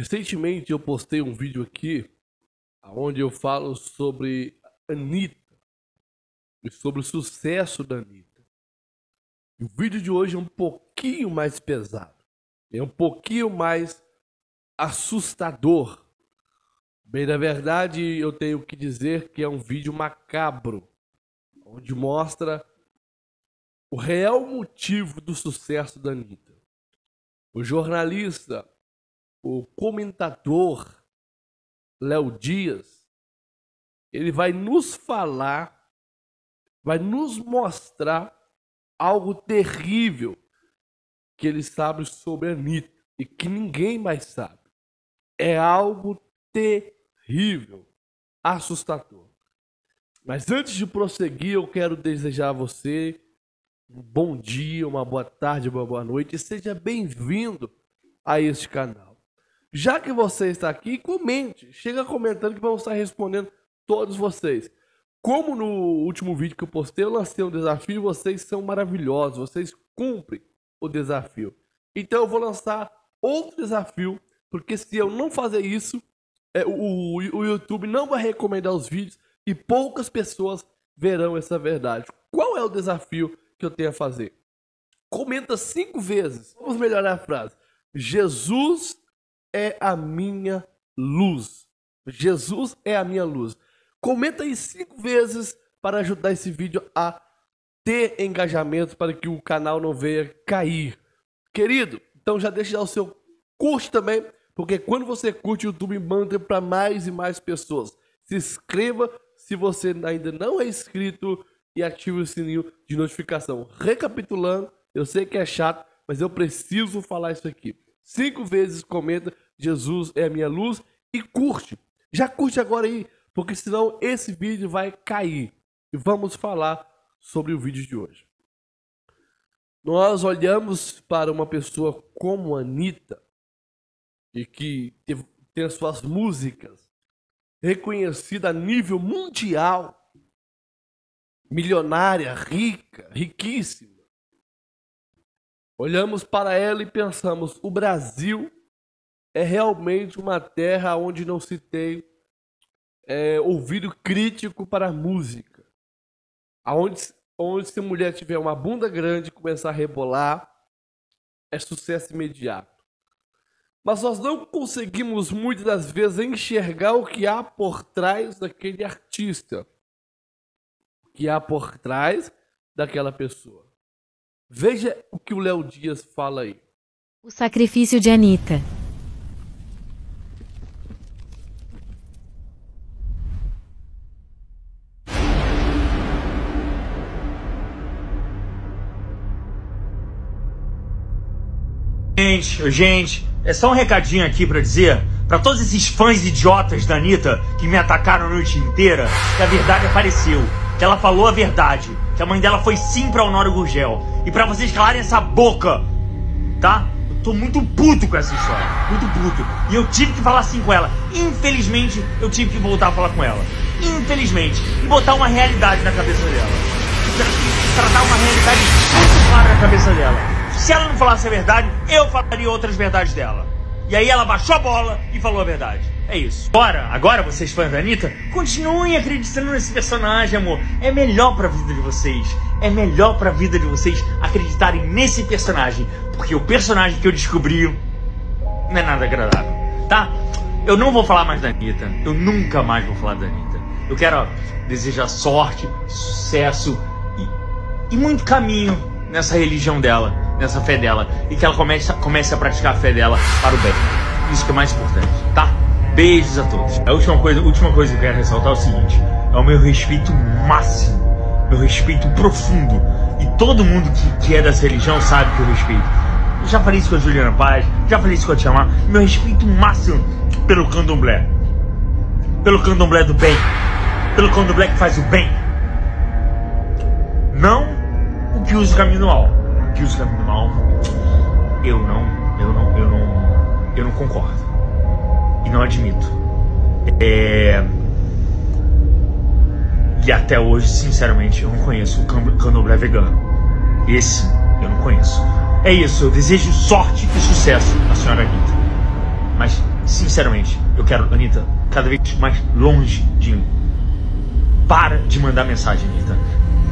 Recentemente eu postei um vídeo aqui onde eu falo sobre Anitta e sobre o sucesso da Anitta. O vídeo de hoje é um pouquinho mais pesado, é um pouquinho mais assustador. Bem, na verdade, eu tenho que dizer que é um vídeo macabro, onde mostra o real motivo do sucesso da Anitta. O jornalista o comentador Léo Dias, ele vai nos falar, vai nos mostrar algo terrível que ele sabe sobre a Anitta e que ninguém mais sabe. É algo terrível, assustador. Mas antes de prosseguir, eu quero desejar a você um bom dia, uma boa tarde, uma boa noite e seja bem-vindo a este canal. Já que você está aqui, comente. Chega comentando que vamos estar respondendo todos vocês. Como no último vídeo que eu postei, eu lancei um desafio, vocês são maravilhosos, vocês cumprem o desafio. Então eu vou lançar outro desafio, porque se eu não fazer isso, é, o, o YouTube não vai recomendar os vídeos e poucas pessoas verão essa verdade. Qual é o desafio que eu tenho a fazer? Comenta cinco vezes. Vamos melhorar a frase. Jesus é a minha luz. Jesus é a minha luz. Comenta aí cinco vezes para ajudar esse vídeo a ter engajamento para que o canal não venha cair. Querido, então já deixa o seu curte também, porque quando você curte, o YouTube manda para mais e mais pessoas. Se inscreva se você ainda não é inscrito e ative o sininho de notificação. Recapitulando, eu sei que é chato, mas eu preciso falar isso aqui cinco vezes comenta Jesus é a minha luz e curte. Já curte agora aí, porque senão esse vídeo vai cair. E vamos falar sobre o vídeo de hoje. Nós olhamos para uma pessoa como Anitta e que tem as suas músicas reconhecida a nível mundial, milionária, rica, riquíssima. Olhamos para ela e pensamos: o Brasil é realmente uma terra onde não se tem é, ouvido crítico para a música. Aonde, onde se a mulher tiver uma bunda grande e começar a rebolar, é sucesso imediato. Mas nós não conseguimos muitas das vezes enxergar o que há por trás daquele artista. O que há por trás daquela pessoa. Veja o que o Léo Dias fala aí. O sacrifício de Anitta. Gente, gente, é só um recadinho aqui para dizer para todos esses fãs idiotas da Anitta que me atacaram a noite inteira que a verdade apareceu que ela falou a verdade, que a mãe dela foi sim pra Honório Gurgel. E para vocês calarem essa boca, tá? Eu tô muito puto com essa história, muito puto. E eu tive que falar assim com ela. Infelizmente, eu tive que voltar a falar com ela. Infelizmente. E botar uma realidade na cabeça dela. Tratar uma realidade muito clara na cabeça dela. Se ela não falasse a verdade, eu falaria outras verdades dela. E aí ela baixou a bola e falou a verdade. É isso. Agora, agora vocês fãs da Anitta, continuem acreditando nesse personagem, amor. É melhor pra vida de vocês. É melhor pra vida de vocês acreditarem nesse personagem. Porque o personagem que eu descobri não é nada agradável, tá? Eu não vou falar mais da Anitta. Eu nunca mais vou falar da Anitta. Eu quero ó, desejar sorte, sucesso e, e muito caminho nessa religião dela, nessa fé dela. E que ela comece, comece a praticar a fé dela para o bem. Isso que é mais importante, tá? Beijos a todos. A última coisa, última coisa que eu quero ressaltar é o seguinte: é o meu respeito máximo, meu respeito profundo. E todo mundo que, que é dessa religião sabe que eu respeito. Já falei isso com a Juliana Paz, já falei isso com a Tiamar. Meu respeito máximo pelo candomblé. Pelo candomblé do bem. Pelo candomblé que faz o bem. Não o que usa o caminho do mal. O que usa o caminho do mal, eu não, eu não, eu não, eu não concordo não admito. É... E até hoje, sinceramente, eu não conheço o candomblé vegano. Esse eu não conheço. É isso, eu desejo sorte e sucesso à senhora Rita. Mas sinceramente, eu quero, Anitta, cada vez mais longe de mim. Para de mandar mensagem, Anitta.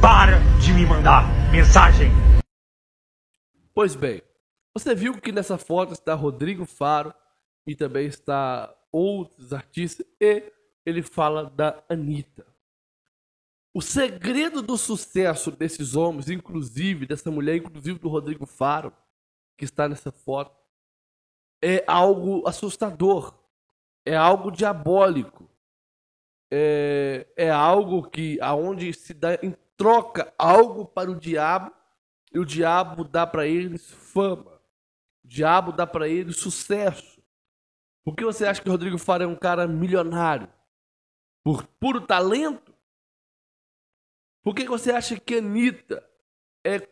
Para de me mandar mensagem. Pois bem, você viu que nessa foto está Rodrigo Faro e também está outros artistas e ele fala da Anitta. O segredo do sucesso desses homens, inclusive dessa mulher, inclusive do Rodrigo Faro, que está nessa foto, é algo assustador, é algo diabólico, é, é algo que aonde se dá em troca algo para o diabo e o diabo dá para eles fama, o diabo dá para eles sucesso. Por que você acha que o Rodrigo Faro é um cara milionário? Por puro talento? Por que você acha que a Anitta é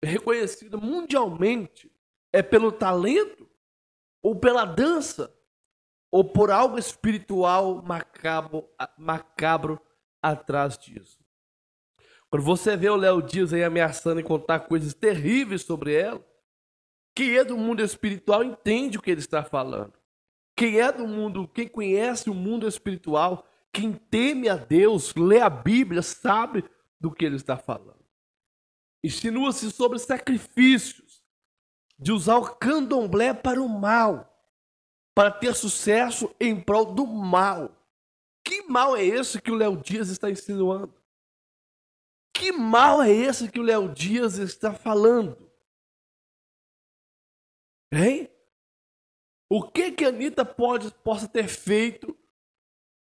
reconhecida mundialmente? É pelo talento? Ou pela dança? Ou por algo espiritual macabro, macabro atrás disso? Quando você vê o Léo Dias aí ameaçando e contar coisas terríveis sobre ela, quem é do mundo espiritual entende o que ele está falando. Quem é do mundo, quem conhece o mundo espiritual, quem teme a Deus, lê a Bíblia, sabe do que ele está falando. Insinua-se sobre sacrifícios, de usar o candomblé para o mal, para ter sucesso em prol do mal. Que mal é esse que o Léo Dias está insinuando? Que mal é esse que o Léo Dias está falando? Hein? O que que a Anitta pode, possa ter feito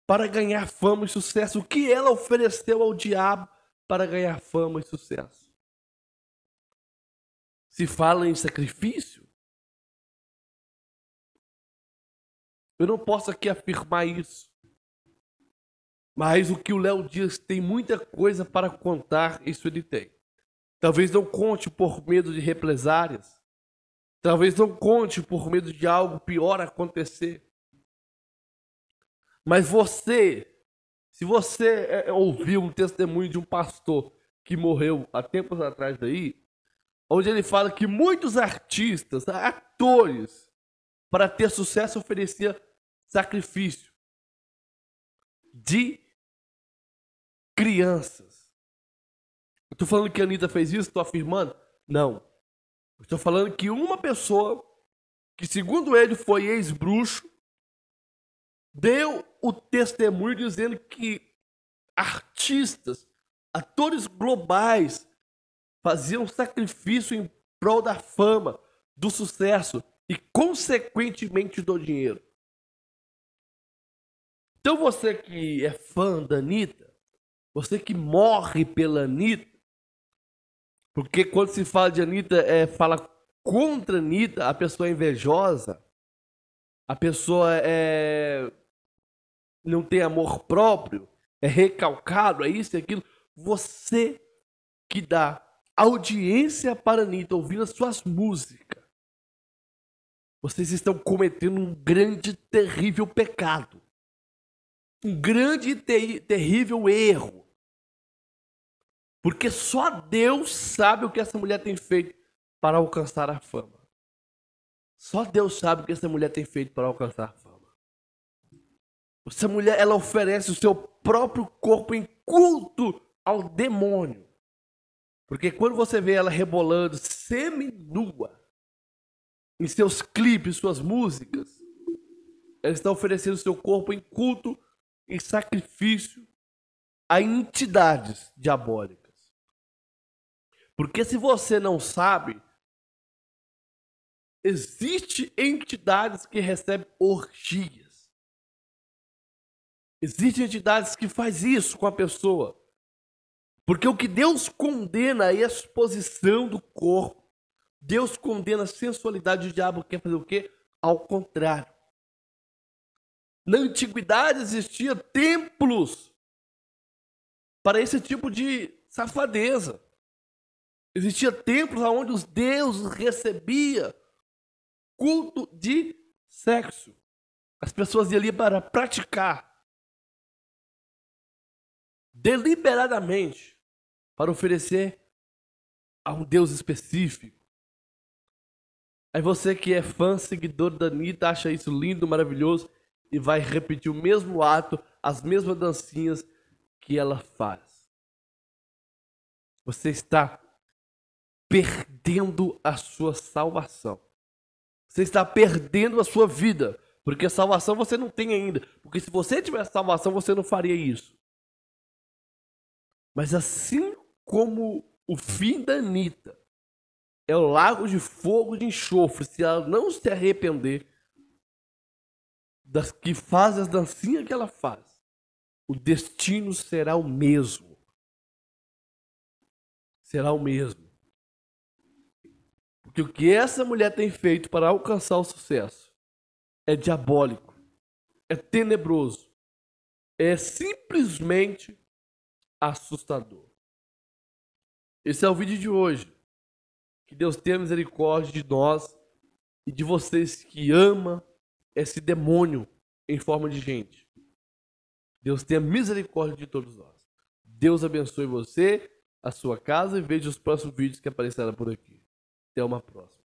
para ganhar fama e sucesso? O que ela ofereceu ao diabo para ganhar fama e sucesso. Se fala em sacrifício, eu não posso aqui afirmar isso. Mas o que o Léo Dias tem muita coisa para contar, isso ele tem. Talvez não conte por medo de represárias. Talvez não conte por medo de algo pior acontecer. Mas você se você é, é, ouviu um testemunho de um pastor que morreu há tempos atrás daí, onde ele fala que muitos artistas, atores, para ter sucesso oferecia sacrifício de crianças. Eu tô falando que a Anitta fez isso? Estou afirmando? Não. Estou falando que uma pessoa que, segundo ele, foi ex-bruxo, deu o testemunho dizendo que artistas, atores globais faziam sacrifício em prol da fama, do sucesso e, consequentemente, do dinheiro. Então, você que é fã da Anitta, você que morre pela Anitta, porque quando se fala de Anitta, é, fala contra Anitta, a pessoa é invejosa, a pessoa é não tem amor próprio, é recalcado, é isso e aquilo. Você que dá audiência para Anitta ouvindo as suas músicas, vocês estão cometendo um grande, terrível pecado. Um grande e ter terrível erro. Porque só Deus sabe o que essa mulher tem feito para alcançar a fama. Só Deus sabe o que essa mulher tem feito para alcançar a fama. Essa mulher, ela oferece o seu próprio corpo em culto ao demônio. Porque quando você vê ela rebolando semi-nua em seus clipes, suas músicas, ela está oferecendo seu corpo em culto, em sacrifício a entidades diabólicas. Porque se você não sabe, existe entidades que recebem orgias. Existem entidades que faz isso com a pessoa. Porque o que Deus condena é a exposição do corpo. Deus condena a sensualidade. O diabo quer fazer o quê? Ao contrário. Na antiguidade existia templos para esse tipo de safadeza. Existia templos onde os deuses recebiam culto de sexo. As pessoas iam ali para praticar deliberadamente para oferecer a um Deus específico. Aí você que é fã, seguidor da Anitta, acha isso lindo, maravilhoso e vai repetir o mesmo ato, as mesmas dancinhas que ela faz. Você está perdendo a sua salvação. Você está perdendo a sua vida. Porque salvação você não tem ainda. Porque se você tivesse salvação, você não faria isso. Mas assim como o fim da Anitta é o lago de fogo de enxofre, se ela não se arrepender das que faz as dancinhas que ela faz, o destino será o mesmo. Será o mesmo. Porque o que essa mulher tem feito para alcançar o sucesso é diabólico, é tenebroso, é simplesmente assustador. Esse é o vídeo de hoje. Que Deus tenha misericórdia de nós e de vocês que ama esse demônio em forma de gente. Deus tenha misericórdia de todos nós. Deus abençoe você, a sua casa e veja os próximos vídeos que aparecerão por aqui. Até uma próxima.